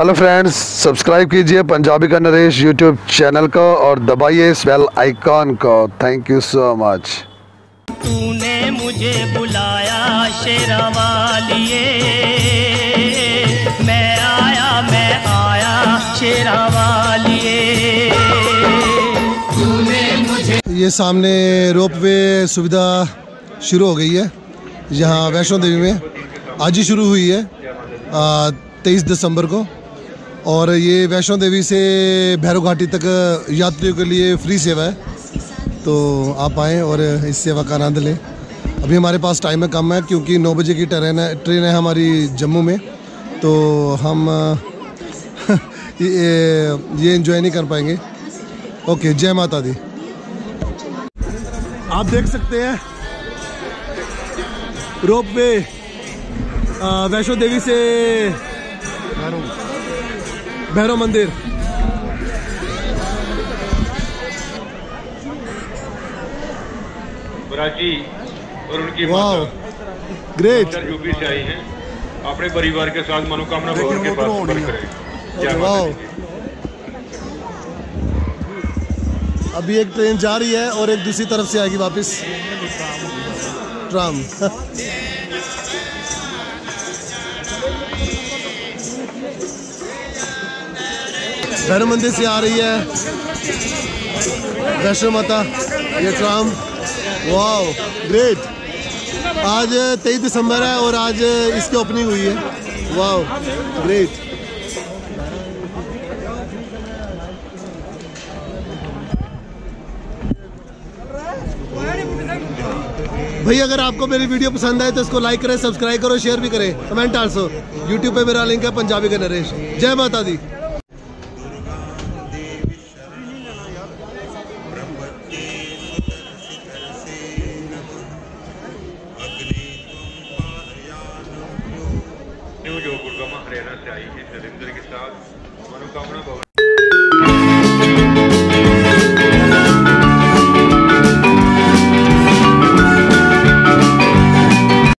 Hello friends subscribe कीजिए पंजाबी का Naresh YouTube channel को और दबाइए इस बेल आइकॉन को। थैंक यू सो मच तूने मुझे बुलाया शेरा वालिए मैं आया मैं आया शेरा वालिए तूने मुझे ये सामने रोपवे सुविधा शुरू हो गई है यहाँ वैष्णो देवी में। आज ही शुरू हुई है तेईस दिसंबर को। और ये वैष्णो देवी से भैरव घाटी तक यात्रियों के लिए फ्री सेवा है। तो आप आएँ और इस सेवा का आनंद लें। अभी हमारे पास टाइम है, कम है, क्योंकि नौ बजे की ट्रेन है ट्रेन है हमारी जम्मू में। तो हम, ये ये इन्जॉय नहीं कर पाएँगे। ओके जय माता दी। आप देख सकते हैं, रोप वे वैष्णो देवी से भैरव मंदिर। जी और उनकी वाह ग्रेट यूपी से आई हैं अपने परिवार के साथ मनोकामना भवन के पास करें अभी एक ट्रेन जा रही है और एक दूसरी तरफ़ से आएगी वापस। ट्राम। भैरव मंदिर से आ रही है। वैष्णो माता, ये ट्राम। वाह ग्रेट आज तेईस दिसंबर है और आज इसकी ओपनिंग हुई है। वाह ग्रेट भाई, अगर आपको मेरी वीडियो पसंद आए तो इसको लाइक करें सब्सक्राइब करो शेयर भी करें। कमेंट आल्सो यूट्यूब पे मेरा लिंक है पंजाबी का नरेश। जय माता दी। हरियाणा से आई है नरेंद्र के साथ। मनोकामना भवन